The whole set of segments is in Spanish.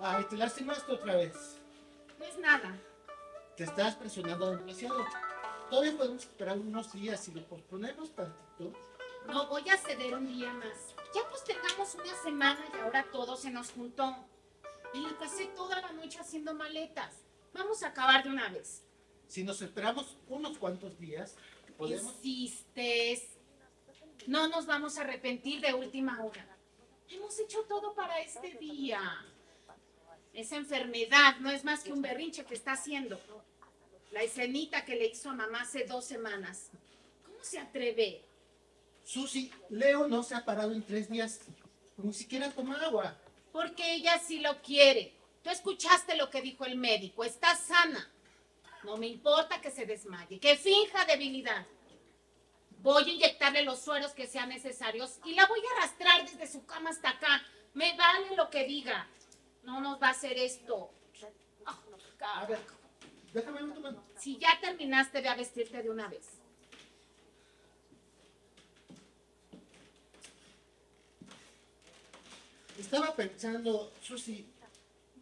Ay, te lastimaste otra vez. No es nada. Te estás presionando demasiado. Todavía podemos esperar unos días si lo posponemos tantito. No voy a ceder un día más. Ya postergamos una semana y ahora todo se nos juntó. Y la pasé toda la noche haciendo maletas. Vamos a acabar de una vez. Si nos esperamos unos cuantos días, podemos... Insistes. No nos vamos a arrepentir de última hora. Hemos hecho todo para este día. Esa enfermedad no es más que un berrinche que está haciendo. La escenita que le hizo a mamá hace dos semanas. ¿Cómo se atreve? Susi, Leo no se ha parado en tres días. Ni siquiera toma agua. Porque ella sí lo quiere. Tú escuchaste lo que dijo el médico. Está sana. No me importa que se desmaye, que finja debilidad. Voy a inyectarle los sueros que sean necesarios y la voy a arrastrar desde su cama hasta acá. Me vale lo que diga. No nos va a hacer esto. A ver, déjame ver tu mano. Si ya terminaste, ve a vestirte de una vez. Estaba pensando, Susi,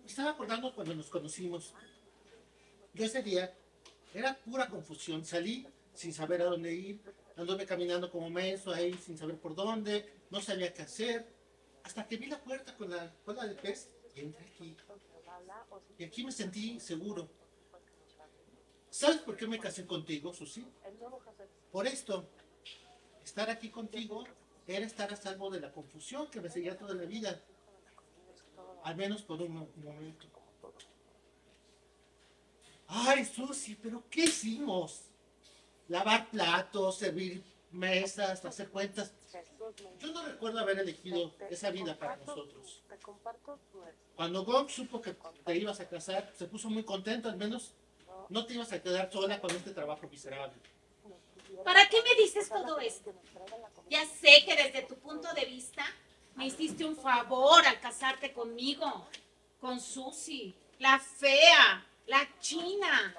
estaba acordando cuando nos conocimos. Yo ese día era pura confusión. Salí sin saber a dónde ir, anduve caminando como menso ahí sin saber por dónde, no sabía qué hacer. Hasta que vi la puerta con la cola de pez y entré aquí. Y aquí me sentí seguro. ¿Sabes por qué me casé contigo, Susi? Por esto. Estar aquí contigo era estar a salvo de la confusión que me seguía toda la vida. Al menos por un mo- momento. Ay, Susi, pero ¿qué hicimos? Lavar platos, servir mesas, hacer cuentas. Yo no recuerdo haber elegido esa vida para nosotros. Cuando Gong supo que te ibas a casar, se puso muy contento, al menos no te ibas a quedar sola con este trabajo miserable. ¿Para qué me dices todo esto? Ya sé que desde tu punto de vista me hiciste un favor al casarte conmigo, con Susi, la fea, la china,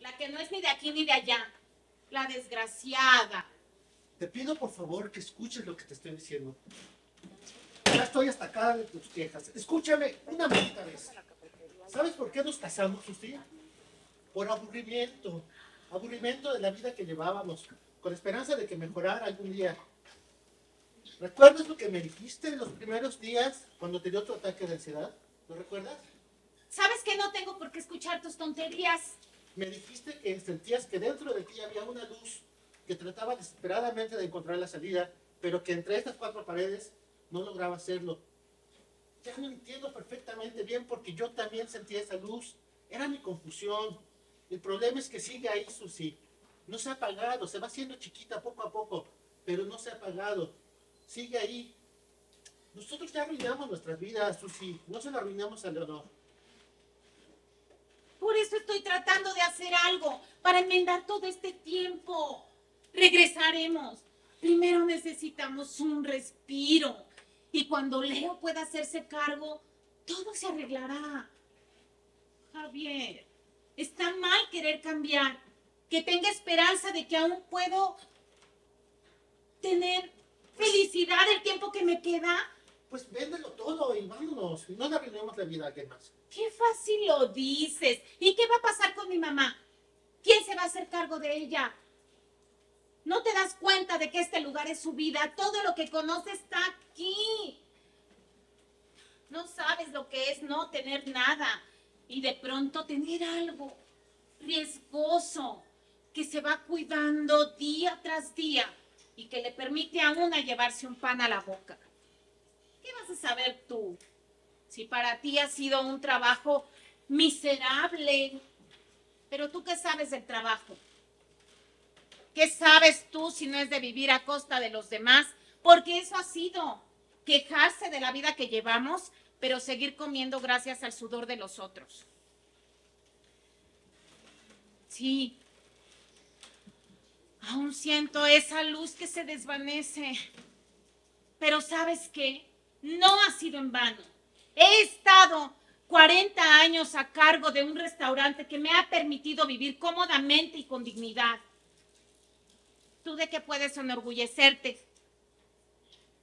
la que no es ni de aquí ni de allá, la desgraciada. Te pido por favor que escuches lo que te estoy diciendo. Ya estoy hasta acá de tus quejas. Escúchame una maldita vez. ¿Sabes por qué nos casamos, Susi? Por aburrimiento. Aburrimiento de la vida que llevábamos, con esperanza de que mejorara algún día. ¿Recuerdas lo que me dijiste en los primeros días cuando te dio tu ataque de ansiedad? ¿Lo recuerdas? ¿Sabes que no tengo por qué escuchar tus tonterías? Me dijiste que sentías que dentro de ti había una luz que trataba desesperadamente de encontrar la salida, pero que entre estas cuatro paredes no lograba hacerlo. Ya lo entiendo perfectamente bien porque yo también sentía esa luz. Era mi confusión. El problema es que sigue ahí, Susi. No se ha apagado, se va haciendo chiquita poco a poco, pero no se ha apagado. Sigue ahí. Nosotros ya arruinamos nuestras vidas, Susi. No se la arruinamos a Leonor. Por eso estoy tratando de hacer algo para enmendar todo este tiempo. Regresaremos. Primero necesitamos un respiro. Y cuando Leo pueda hacerse cargo, todo se arreglará. Javier, está mal querer cambiar. Que tenga esperanza de que aún puedo tener felicidad el tiempo que me queda. Pues véndelo todo y vámonos. No le arruinemos la vida a alguien más. Qué fácil lo dices. ¿Y qué va a pasar con mi mamá? ¿Quién se va a hacer cargo de ella? ¿No te das cuenta de que este lugar es su vida? Todo lo que conoce está aquí. No sabes lo que es no tener nada y de pronto tener algo riesgoso que se va cuidando día tras día y que le permite a una llevarse un pan a la boca. ¿Qué vas a saber tú? Si para ti ha sido un trabajo miserable, pero tú qué sabes del trabajo? ¿Qué sabes tú si no es de vivir a costa de los demás? Porque eso ha sido quejarse de la vida que llevamos, pero seguir comiendo gracias al sudor de los otros. Sí. Aún siento esa luz que se desvanece. Pero sabes qué? No ha sido en vano. He estado 40 años a cargo de un restaurante que me ha permitido vivir cómodamente y con dignidad. ¿Tú de qué puedes enorgullecerte?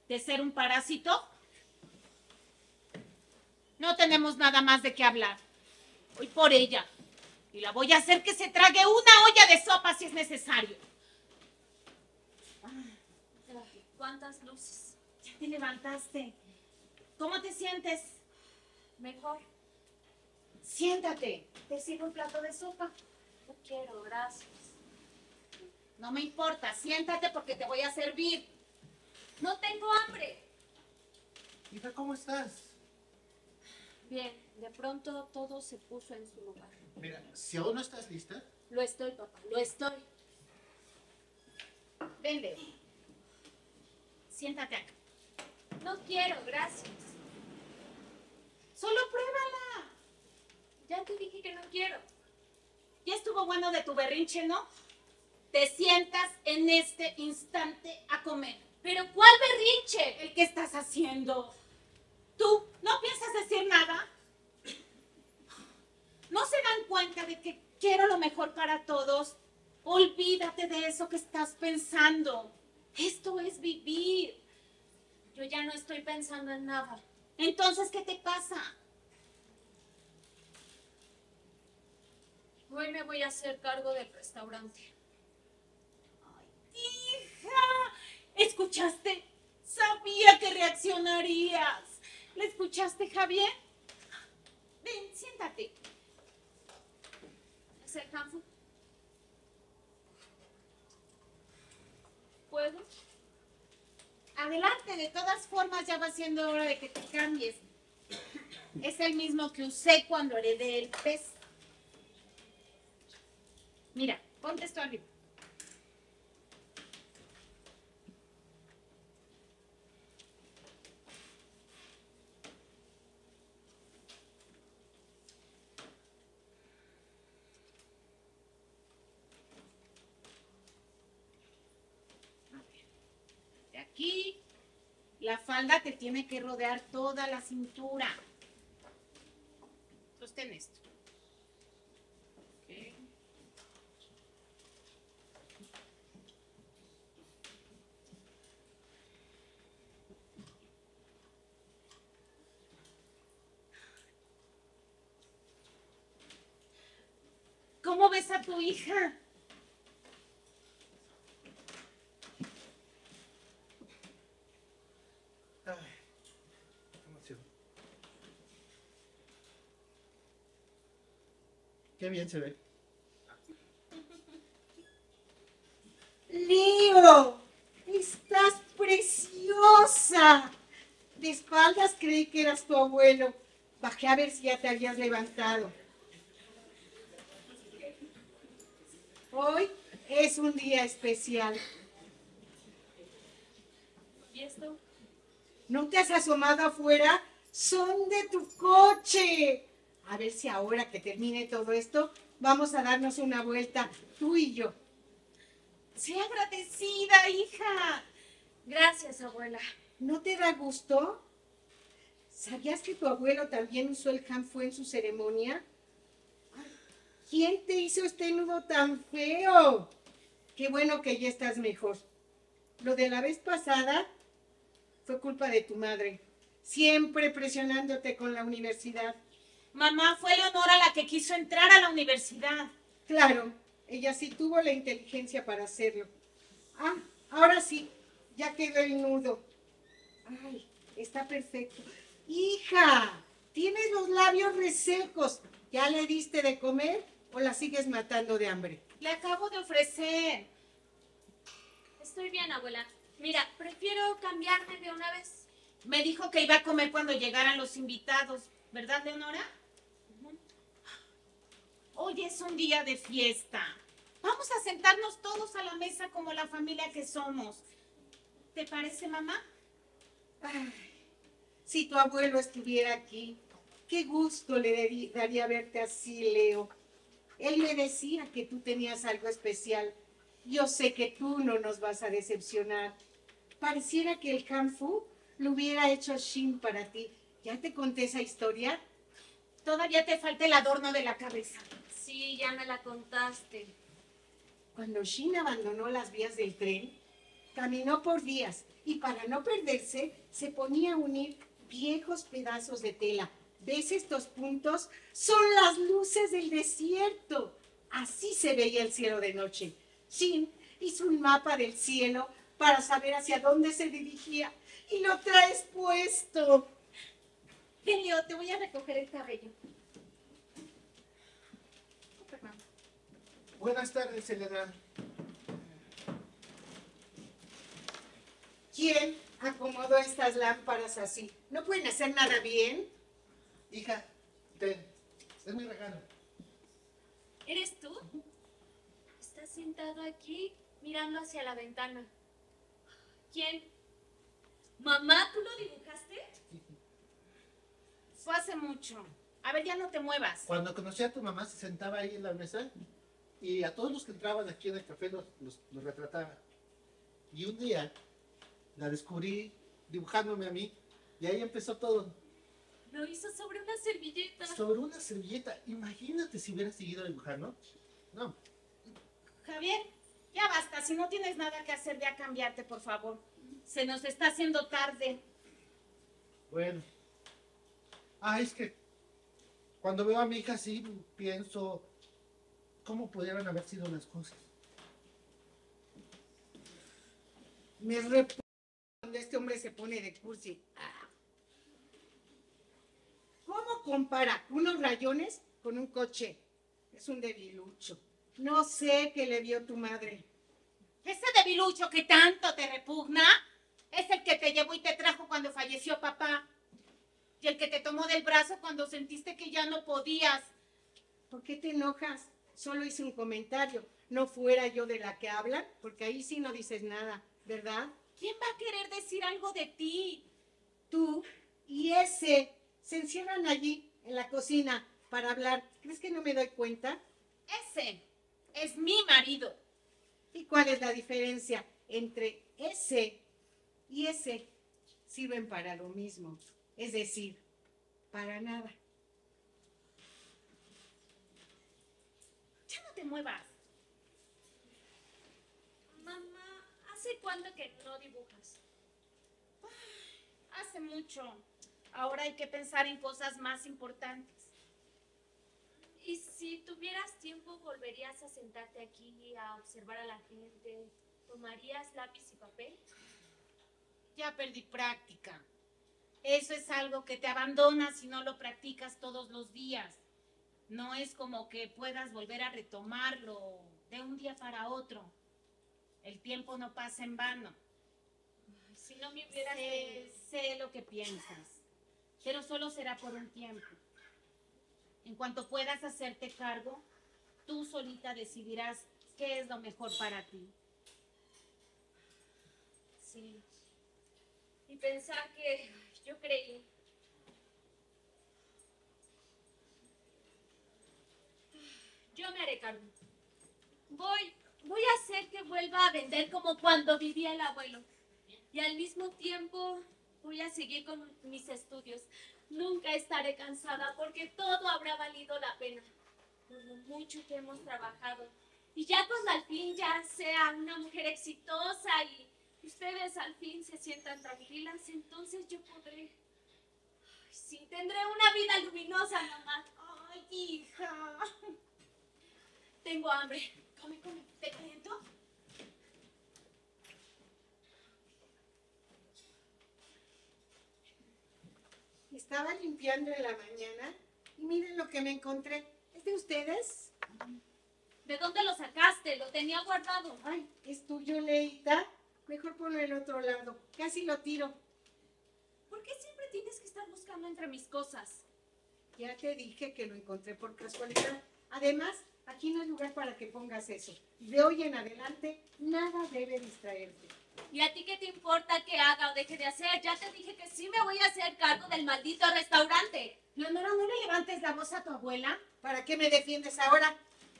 ¿De ser un parásito? No tenemos nada más de qué hablar. Voy por ella. Y la voy a hacer que se trague una olla de sopa si es necesario. ¿Cuántas luces? Ya te levantaste. ¿Cómo te sientes? Mejor. Siéntate. Te sirvo un plato de sopa. No quiero, gracias. No me importa. Siéntate porque te voy a servir. No tengo hambre. Hija, ¿cómo estás? Bien, de pronto todo se puso en su lugar. Mira, si aún no estás lista, Lo estoy, papá, lo estoy. Ven, Leo. Siéntate acá. No quiero, gracias. Solo pruébala. Ya te dije que no quiero. Ya estuvo bueno de tu berrinche, ¿no? Te sientas en este instante a comer. ¿Pero cuál berrinche? ¿El que estás haciendo? ¿Tú no piensas decir nada? ¿No se dan cuenta de que quiero lo mejor para todos? Olvídate de eso que estás pensando. Esto es vivir. Yo ya no estoy pensando en nada. Entonces, ¿qué te pasa? Hoy me voy a hacer cargo del restaurante. ¡Hija! ¿Escuchaste? Sabía que reaccionarías. ¿Le escuchaste, Javier? Ven, siéntate. ¿Es el? ¿Puedo? Adelante, de todas formas ya va siendo hora de que te cambies. Es el mismo que usé cuando heredé el pez. Mira, ponte esto arriba. A ver, De aquí, la falda te tiene que rodear toda la cintura. Sostén esto. ¿Cómo ves a tu hija? Ay, qué emoción. Qué bien se ve. Leo, estás preciosa. De espaldas creí que eras tu abuelo. Bajé a ver si ya te habías levantado. Hoy es un día especial. ¿Y esto? ¿No te has asomado afuera? Son de tu coche. A ver si ahora que termine todo esto, vamos a darnos una vuelta, tú y yo. Sé agradecida, hija. Gracias, abuela. ¿No te da gusto? ¿Sabías que tu abuelo también usó el hanfu en su ceremonia? ¿Quién te hizo este nudo tan feo? Qué bueno que ya estás mejor. Lo de la vez pasada fue culpa de tu madre. Siempre presionándote con la universidad. Mamá fue Leonora la que quiso entrar a la universidad. Claro, ella sí tuvo la inteligencia para hacerlo. Ah, ahora sí, ya quedó el nudo. Ay, está perfecto. Hija, tienes los labios resecos. ¿Ya le diste de comer o la sigues matando de hambre? Le acabo de ofrecer. Estoy bien, abuela. Mira, prefiero cambiarme de una vez. Me dijo que iba a comer cuando llegaran los invitados. ¿Verdad, Leonora? Hoy es un día de fiesta. Vamos a sentarnos todos a la mesa como la familia que somos. ¿Te parece, mamá? Ay, si tu abuelo estuviera aquí, qué gusto le darí- daría verte así, Leo. Él me decía que tú tenías algo especial Yo sé que tú no nos vas a decepcionar. Pareciera que el Hanfu lo hubiera hecho Shin para ti. ¿Ya te conté esa historia? Todavía te falta el adorno de la cabeza. Sí, ya me la contaste. Cuando Shin abandonó las vías del tren, caminó por días y para no perderse se ponía a unir viejos pedazos de tela. ¿Ves estos puntos? Son las luces del desierto. Así se veía el cielo de noche. Shin hizo un mapa del cielo para saber hacia dónde se dirigía y lo traes puesto. Ven, Leo, te voy a recoger el cabello. Buenas tardes, Elena. ¿Quién acomodó estas lámparas así? ¿No pueden hacer nada bien? Hija, ten, es mi regalo. ¿Eres tú? Estás sentado aquí mirando hacia la ventana. ¿Quién? ¿Mamá, tú lo dibujaste? Fue hace mucho. A ver, ya no te muevas. Cuando conocí a tu mamá se sentaba ahí en la mesa y a todos los que entraban aquí en el café los, los- los retrataba. Y un día la descubrí dibujándome a mí y ahí empezó todo. Lo hizo sobre una servilleta. Sobre una servilleta. Imagínate si hubiera seguido dibujando. No, Javier, ya basta. Si no tienes nada que hacer, ve a cambiarte, por favor. Se nos está haciendo tarde. bueno. Ah, es que cuando veo a mi hija así pienso cómo pudieran haber sido las cosas. Me rep... cuando este hombre se pone de cursi. Ah. ¿Cómo compara unos rayones con un coche? Es un debilucho. No sé qué le vio tu madre. Ese debilucho que tanto te repugna es el que te llevó y te trajo cuando falleció papá. Y el que te tomó del brazo cuando sentiste que ya no podías. ¿Por qué te enojas? Solo hice un comentario. No fuera yo de la que hablan, porque ahí sí no dices nada, ¿verdad? ¿Quién va a querer decir algo de ti? Tú y ese se encierran allí en la cocina para hablar. ¿Crees que no me doy cuenta? Ese es mi marido. ¿Y cuál es la diferencia entre ese y ese? Sirven para lo mismo, es decir, para nada. Ya no te muevas. Mamá, ¿hace cuánto que no dibujas? Hace mucho. Ahora hay que pensar en cosas más importantes. Y si tuvieras tiempo, volverías a sentarte aquí a observar a la gente. ¿Tomarías lápiz y papel? Ya perdí práctica. Eso es algo que te abandona si no lo practicas todos los días. No es como que puedas volver a retomarlo de un día para otro. El tiempo no pasa en vano. Si no me hubieras Sé, sé lo que piensas, pero solo será por un tiempo. En cuanto puedas hacerte cargo, tú solita decidirás qué es lo mejor para ti. Sí. Y pensar que yo creí. Voy, voy a hacer que vuelva a vender como cuando vivía el abuelo. Y al mismo tiempo voy a seguir con mis estudios. Nunca estaré cansada porque todo habrá valido la pena. Por lo mucho que hemos trabajado. Y ya cuando al fin ya sea una mujer exitosa y ustedes al fin se sientan tranquilas, entonces yo podré. Ay, sí, tendré una vida luminosa, mamá. Ay, hija. Tengo hambre. Come, come. ¿Te caliento? Estaba limpiando en la mañana y miren lo que me encontré. ¿Es de ustedes? ¿De dónde lo sacaste? Lo tenía guardado. Ay, es tuyo, Leita. Mejor ponlo en otro lado. Casi lo tiro. ¿Por qué siempre tienes que estar buscando entre mis cosas? Ya te dije que lo encontré por casualidad. Además, aquí no es lugar para que pongas eso. De hoy en adelante, nada debe distraerte. ¿Y a ti qué te importa que haga o deje de hacer? Ya te dije que sí me voy a hacer cargo del maldito restaurante. Leonora, no le levantes la voz a tu abuela. ¿Para qué me defiendes ahora?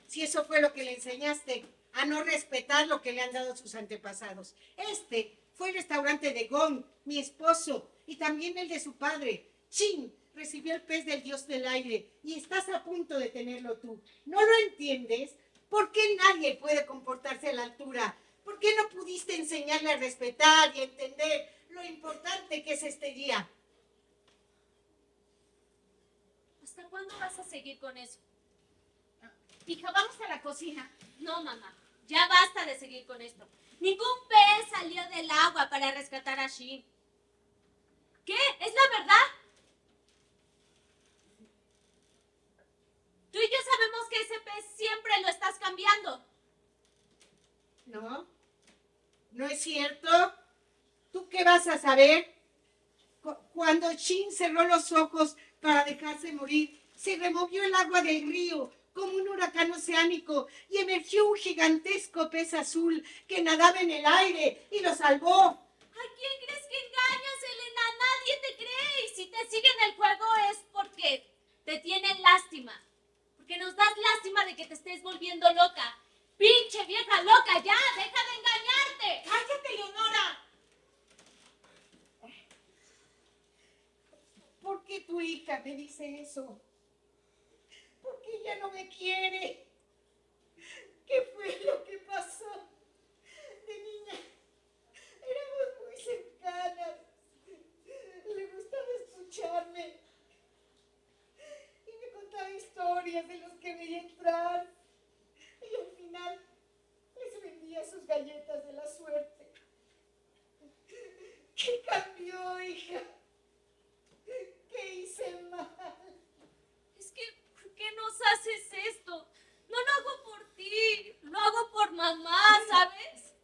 Si eso fue lo que le enseñaste. a no respetar lo que le han dado sus antepasados. Este fue el restaurante de Gong, mi esposo, y también el de su padre. Chin recibió el pez del dios del aire y estás a punto de tenerlo tú. ¿No lo entiendes? ¿Por qué nadie puede comportarse a la altura? ¿Por qué no pudiste enseñarle a respetar y entender lo importante que es este día? ¿Hasta cuándo vas a seguir con eso? Hija, vamos a la cocina. No, mamá. Ya basta de seguir con esto. Ningún pez salió del agua para rescatar a Shin. ¿Qué? ¿Es la verdad? Tú y yo sabemos que ese pez siempre lo estás cambiando. ¿No? ¿No es cierto? ¿Tú qué vas a saber? Cu- Cuando Chin cerró los ojos para dejarse morir, se removió el agua del río como un huracán oceánico y emergió un gigantesco pez azul que nadaba en el aire y lo salvó. ¿A quién crees que engañas, Elena? Nadie te cree. Y si te siguen el juego es porque te tienen lástima. Porque nos das lástima de que te estés volviendo loca. Pinche vieja loca, ya, deja de engañarte. ¡Cállate, Leonora! ¿Por qué tu hija me dice eso? ¿Por qué ella no me quiere? ¿Qué fue lo que pasó? De niña éramos muy cercanas. Le gustaba escucharme. Y me contaba historias de los que veía entrar. Y al final les vendía sus galletas de la suerte. ¿Qué cambió, hija? ¿Qué hice mal? Es que, ¿por qué nos haces esto? No lo hago por ti, lo hago por mamá, ¿sabes?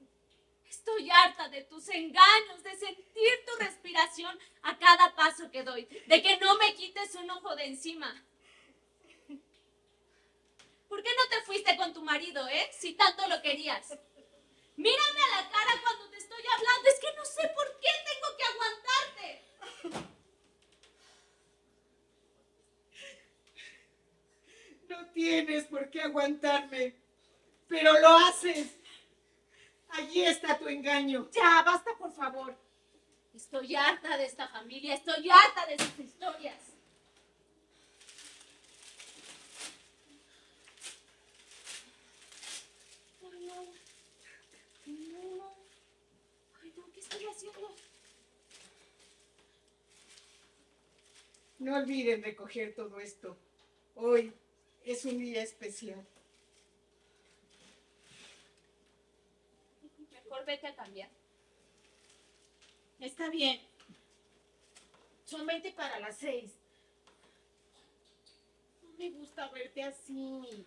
Estoy harta de tus engaños, de sentir tu respiración a cada paso que doy, de que no me quites un ojo de encima. ¿Por qué no te fuiste con tu marido, eh? Si tanto lo querías. Mírame a la cara cuando te estoy hablando, es que no sé por qué tengo que aguantarte. No tienes por qué aguantarme, pero lo haces. Allí está tu engaño. Ya, basta, por favor. Estoy harta de esta familia, estoy harta de sus historias. Ay, no. No. Ay, no, ¿qué estoy haciendo? No olviden recoger todo esto. Hoy es un día especial. Mejor vete a cambiar. Está bien. Son 20 para las 6. No me gusta verte así.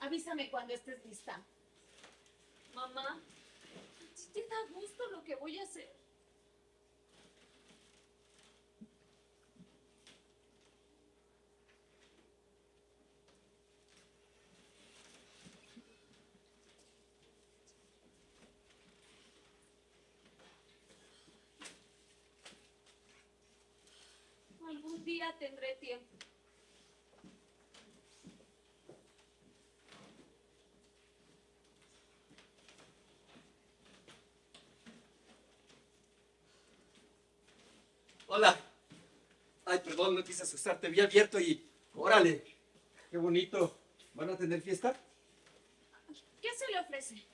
Avísame cuando estés lista. Mamá, si te da gusto lo que voy a hacer. Algún día tendré tiempo. Hola. Ay, perdón, no quise asustarte. Vi abierto y. ¡Órale! ¡Qué bonito! ¿Van a tener fiesta? ¿Qué se le ofrece?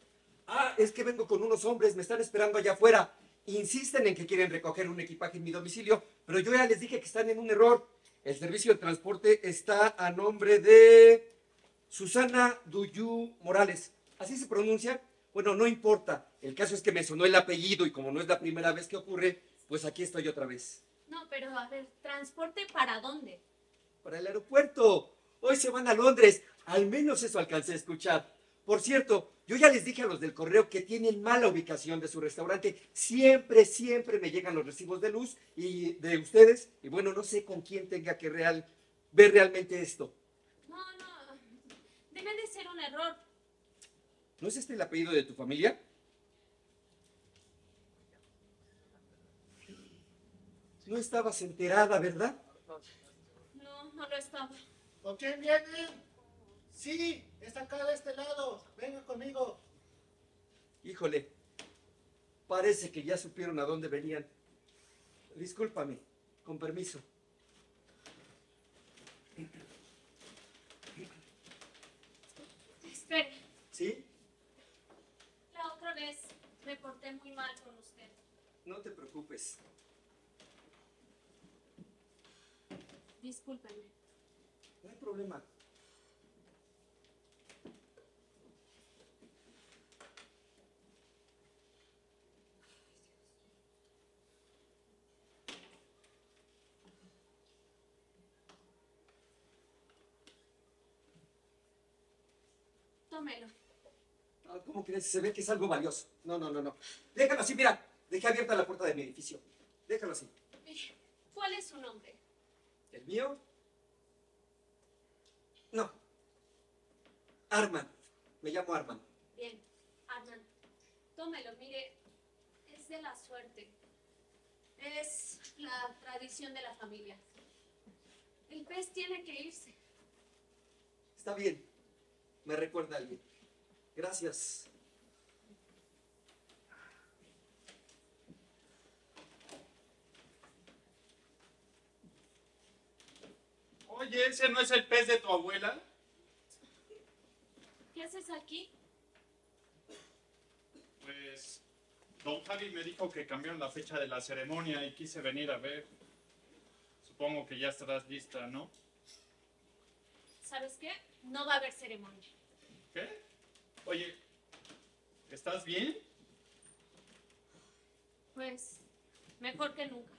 Ah, es que vengo con unos hombres, me están esperando allá afuera. Insisten en que quieren recoger un equipaje en mi domicilio, pero yo ya les dije que están en un error. El servicio de transporte está a nombre de Susana Duyu Morales. ¿Así se pronuncia? Bueno, no importa. El caso es que me sonó el apellido y como no es la primera vez que ocurre, pues aquí estoy otra vez. No, pero a ver, ¿transporte para dónde? para el aeropuerto. Hoy se van a Londres. Al menos eso alcancé a escuchar. Por cierto, yo ya les dije a los del correo que tienen mala ubicación de su restaurante. Siempre, siempre me llegan los recibos de luz y de ustedes. Y bueno, no sé con quién tenga que real, ver realmente esto. No, no. Debe de ser un error. ¿No es este el apellido de tu familia? No estabas enterada, ¿verdad? No, no lo estaba. ¿Con quién viene? Sí, está acá de este lado. Venga conmigo. Híjole, parece que ya supieron a dónde venían. Discúlpame, con permiso. Espere, ¿Sí? la otra vez me porté muy mal con usted. No te preocupes. Discúlpeme. No hay problema. Tómelo. Ah, ¿Cómo crees? Se ve que es algo valioso. No, no, no, no. Déjalo así, mira. Dejé abierta la puerta de mi edificio. Déjalo así. ¿Cuál es su nombre? ¿El mío? No. Arman. Me llamo Arman. Bien, Armand. Tómelo, mire, es de la suerte. Es la tradición de la familia. El pez tiene que irse. Está bien. Me recuerda a alguien. Gracias. Oye, ¿ese no es el pez de tu abuela? ¿Qué haces aquí? Pues don Javi me dijo que cambiaron la fecha de la ceremonia y quise venir a ver. Supongo que ya estarás lista, ¿no? ¿Sabes qué? No va a haber ceremonia. ¿Qué? Oye, ¿estás bien? Pues, mejor que nunca.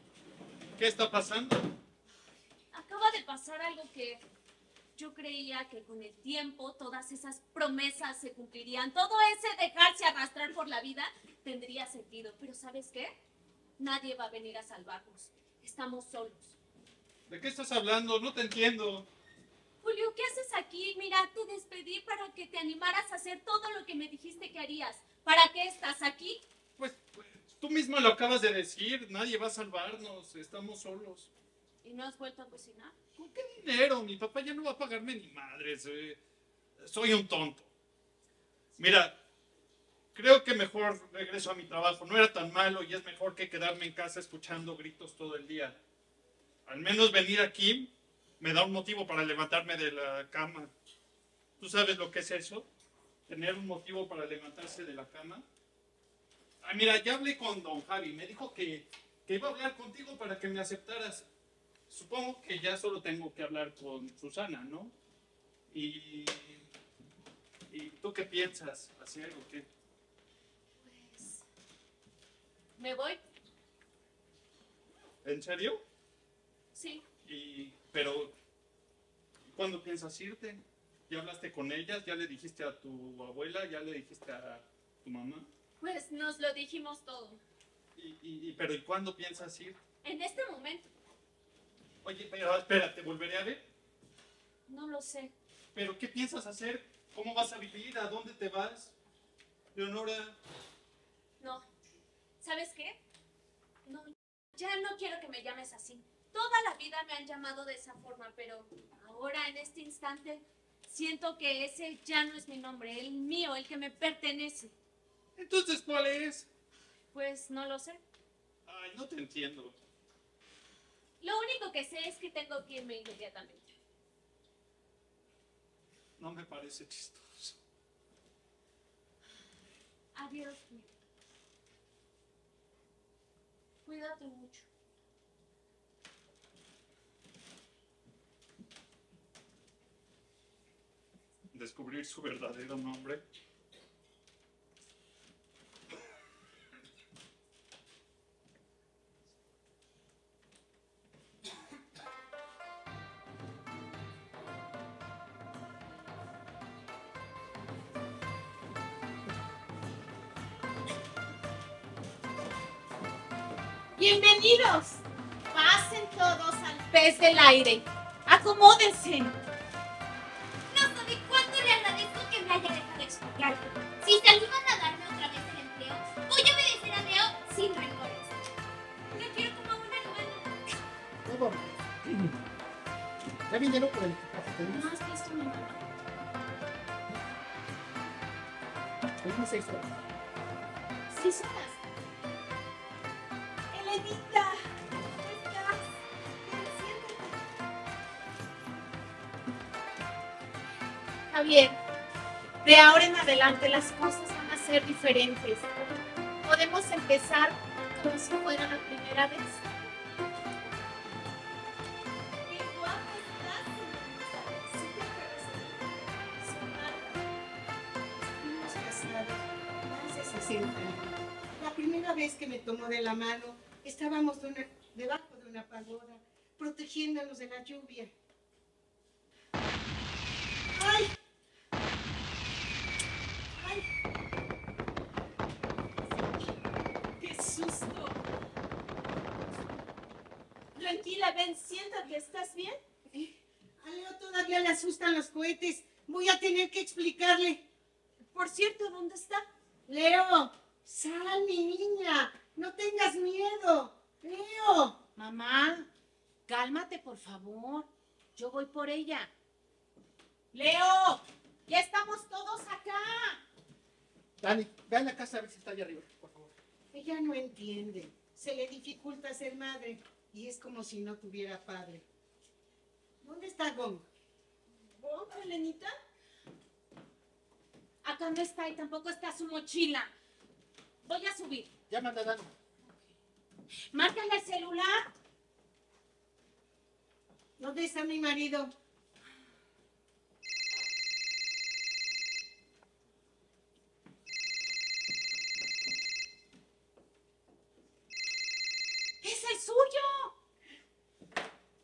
¿Qué está pasando? Acaba de pasar algo que yo creía que con el tiempo todas esas promesas se cumplirían. Todo ese dejarse arrastrar por la vida tendría sentido. Pero ¿sabes qué? Nadie va a venir a salvarnos. Estamos solos. ¿De qué estás hablando? No te entiendo. Julio, ¿qué haces aquí? Mira, te despedí para que te animaras a hacer todo lo que me dijiste que harías. ¿Para qué estás aquí? Pues, pues, tú misma lo acabas de decir. Nadie va a salvarnos. Estamos solos. ¿Y no has vuelto a cocinar? ¿Con qué dinero? Mi papá ya no va a pagarme ni madres. eh. Soy un tonto. Mira, creo que mejor regreso a mi trabajo. No era tan malo y es mejor que quedarme en casa escuchando gritos todo el día. Al menos venir aquí me da un motivo para levantarme de la cama. ¿Tú sabes lo que es eso? Tener un motivo para levantarse de la cama. Ah, mira, ya hablé con don Javi. Me dijo que, que iba a hablar contigo para que me aceptaras. Supongo que ya solo tengo que hablar con Susana, ¿no? Y, ¿Y tú qué piensas? ¿Hacer o qué? Pues... ¿Me voy? ¿En serio? Sí. Y, pero, ¿cuándo piensas irte? ¿Ya hablaste con ellas? ¿Ya le dijiste a tu abuela? ¿Ya le dijiste a tu mamá? Pues nos lo dijimos todo. Y, y- y- pero ¿y cuándo piensas ir? En este momento, Oye, pero espera, ¿te volveré a ver? no lo sé. ¿Pero qué piensas hacer? ¿Cómo vas a vivir? ¿A dónde te vas? Leonora, No. ¿Sabes qué? No, ya no quiero que me llames así. Toda la vida me han llamado de esa forma, pero ahora en este instante siento que ese ya no es mi nombre, el mío, el que me pertenece. entonces ¿cuál es? Pues no lo sé. Ay, no te entiendo. Lo único que sé es que tengo que irme inmediatamente. No me parece chistoso. Adiós, Julio. Cuídate mucho. Descubrir su verdadero nombre. Bienvenidos. Pasen todos al pez del aire. Acomódense. Vinieron por el equipaje. ¿No visto a mi mamá? Tenemos seis horas. ¿Seis horas? Elenita, ¿cómo estás? Siéntate. Javier, de ahora en adelante las cosas van a ser diferentes. Podemos empezar como si fuera la primera vez. Vez que me tomó de la mano, estábamos de una- debajo de una pagoda, protegiéndonos de la lluvia. ¡Ay! ¡Ay! ¡Qué susto! Tranquila, ven, siéntate, ¿estás bien? A Leo todavía le asustan los cohetes. Voy a tener que explicarle. Por cierto, ¿dónde está? Leo, sal, mi niña. No tengas miedo. Leo. Mamá, cálmate, por favor. Yo voy por ella. Leo, ya estamos todos acá. Dani, ve a la casa a ver si está allá arriba, por favor. Ella no entiende. Se le dificulta ser madre y es como si no tuviera padre. ¿Dónde está Gong? ¿Vos, Elenita? Acá no está y tampoco está su mochila. Voy a subir. Llama a Dani. Márcale el celular. ¿Dónde está mi marido? ¡Es el suyo!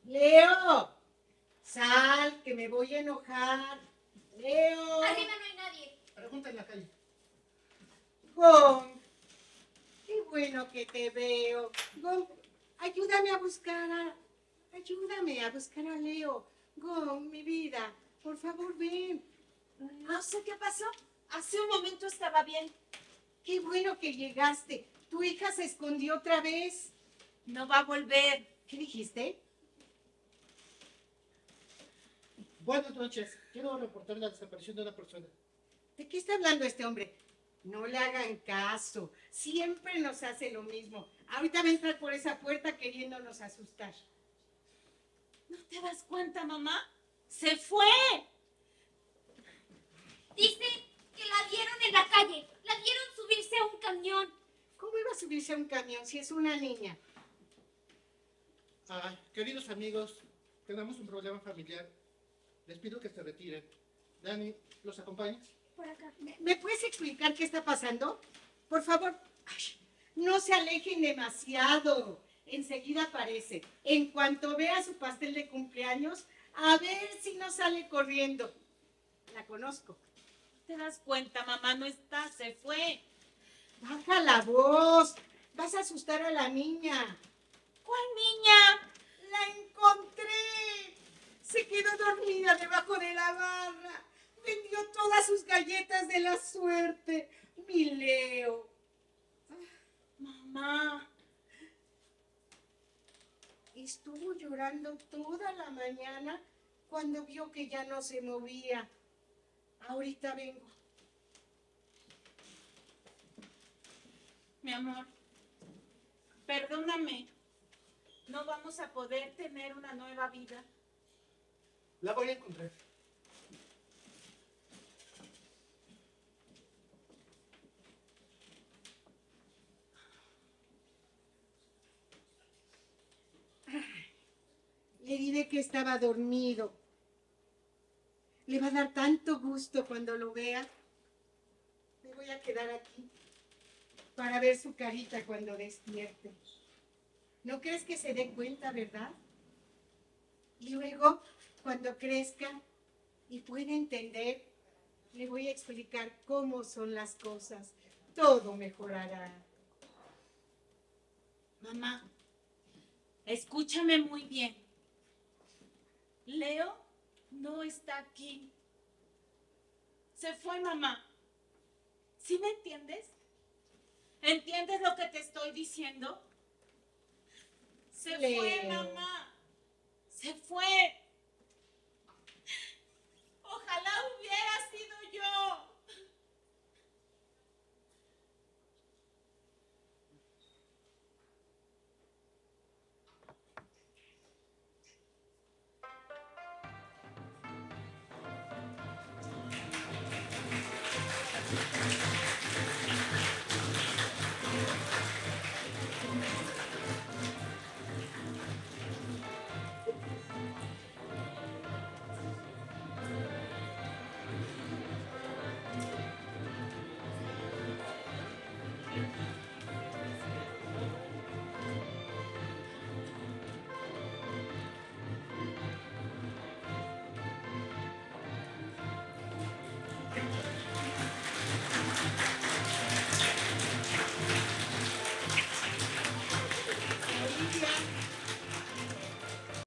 Leo, sal, que me voy a enojar. Leo. Arriba no hay nadie. Pregunta en la calle. Bueno que te veo. Gong, ayúdame a buscar a... Ayúdame a buscar a Leo. Gong, mi vida, por favor ven. No sé qué pasó. Hace un momento estaba bien. Qué bueno que llegaste. Tu hija se escondió otra vez. No va a volver. ¿Qué dijiste? Buenas noches. Quiero reportar la desaparición de una persona. ¿De qué está hablando este hombre? No le hagan caso. Siempre nos hace lo mismo. Ahorita va a entrar por esa puerta queriéndonos asustar. ¿No te das cuenta, mamá? ¡Se fue! Dice que la vieron en la calle. La vieron subirse a un camión. ¿Cómo iba a subirse a un camión si es una niña? Ah, queridos amigos, tenemos un problema familiar. Les pido que se retiren. Dani, ¿los acompañas? Por acá. ¿Me- ¿Me puedes explicar qué está pasando? Por favor, Ay, no se alejen demasiado. Enseguida aparece. En cuanto vea su pastel de cumpleaños, a ver si no sale corriendo. La conozco. ¿Te das cuenta, mamá? No está, se fue. Baja la voz. Vas a asustar a la niña. ¿Cuál niña? La encontré. Se quedó dormida debajo de la barra. Vendió todas sus galletas de la suerte. Mi Leo. Mamá. Estuvo llorando toda la mañana cuando vio que ya no se movía. Ahorita vengo. Mi amor, perdóname. No vamos a poder tener una nueva vida. La voy a encontrar. Le diré que estaba dormido. Le va a dar tanto gusto cuando lo vea. Me voy a quedar aquí para ver su carita cuando despierte. ¿No crees que se dé cuenta, verdad? Y luego, cuando crezca y pueda entender, le voy a explicar cómo son las cosas. Todo mejorará. Mamá, escúchame muy bien. Leo no está aquí. Se fue, mamá. ¿Sí me entiendes? ¿Entiendes lo que te estoy diciendo? Se fue, mamá. Se fue.